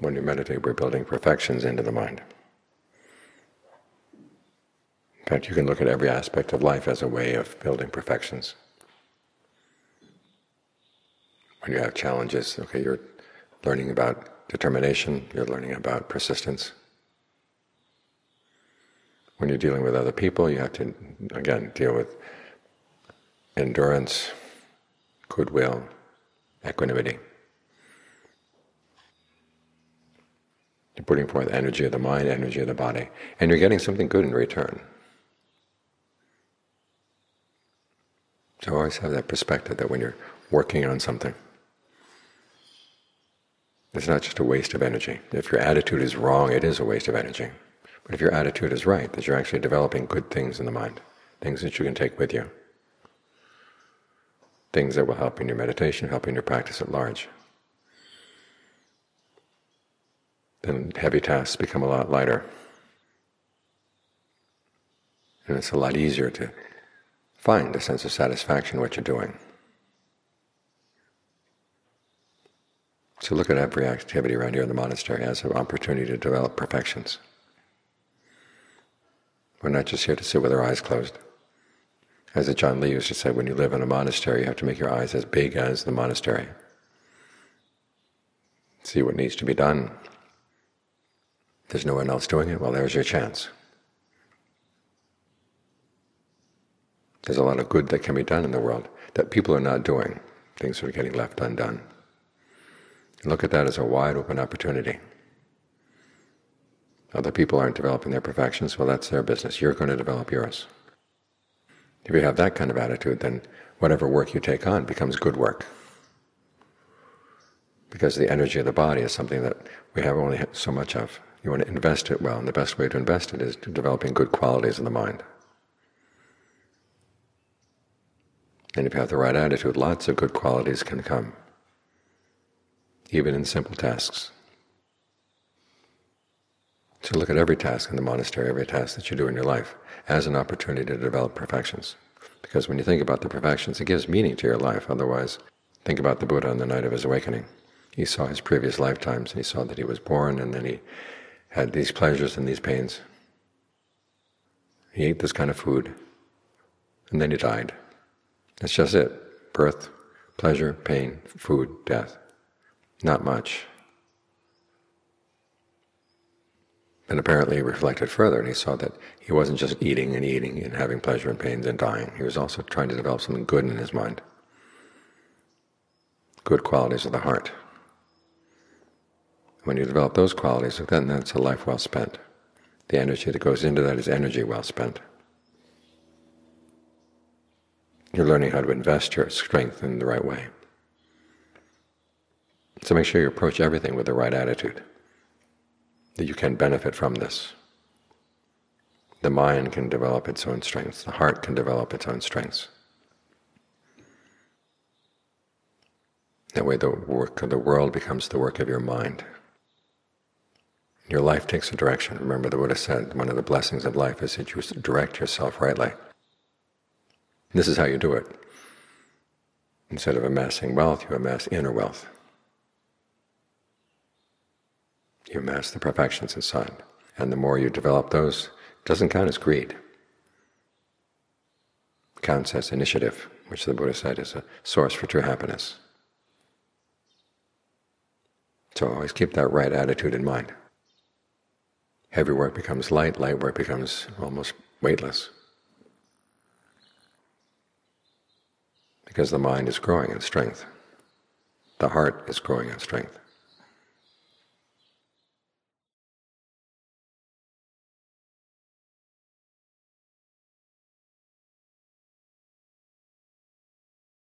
When you meditate, we're building perfections into the mind. In fact, you can look at every aspect of life as a way of building perfections. When you have challenges, okay, you're learning about determination, you're learning about persistence. When you're dealing with other people, you have to, again, deal with endurance, goodwill, equanimity. You're putting forth energy of the mind, energy of the body, and you're getting something good in return. So always have that perspective that when you're working on something, it's not just a waste of energy. If your attitude is wrong, it is a waste of energy. But if your attitude is right, that you're actually developing good things in the mind, things that you can take with you, things that will help in your meditation, help in your practice at large, then heavy tasks become a lot lighter. And it's a lot easier to find a sense of satisfaction in what you're doing. So look at every activity around here in the monastery as an opportunity to develop perfections. We're not just here to sit with our eyes closed. As Ajaan Lee used to say, when you live in a monastery, you have to make your eyes as big as the monastery. See what needs to be done. There's no one else doing it, well, there's your chance. There's a lot of good that can be done in the world that people are not doing. Things are getting left undone. Look at that as a wide open opportunity. Other people aren't developing their perfections, well that's their business. You're going to develop yours. If you have that kind of attitude, then whatever work you take on becomes good work. Because the energy of the body is something that we have only so much of. You want to invest it well, and the best way to invest it is to developing good qualities in the mind. And if you have the right attitude, lots of good qualities can come even in simple tasks. So look at every task in the monastery, every task that you do in your life, as an opportunity to develop perfections. Because when you think about the perfections, it gives meaning to your life. Otherwise, think about the Buddha on the night of his awakening. He saw his previous lifetimes, and he saw that he was born, and then he had these pleasures and these pains. He ate this kind of food, and then he died. That's just it. Birth, pleasure, pain, food, death. Not much. And apparently he reflected further and he saw that he wasn't just eating and eating and having pleasure and pains and dying. He was also trying to develop something good in his mind. Good qualities of the heart. When you develop those qualities, then that's a life well spent. The energy that goes into that is energy well spent. You're learning how to invest your strength in the right way. So make sure you approach everything with the right attitude, that you can benefit from this. The mind can develop its own strengths, the heart can develop its own strengths. That way the work of the world becomes the work of your mind. Your life takes a direction. Remember the Buddha said, one of the blessings of life is that you direct yourself rightly. This is how you do it. Instead of amassing wealth, you amass inner wealth. You amass the perfections inside. And the more you develop those, it doesn't count as greed. It counts as initiative, which the Buddha said is a source for true happiness. So always keep that right attitude in mind. Heavy work becomes light, light work becomes almost weightless. Because the mind is growing in strength. The heart is growing in strength.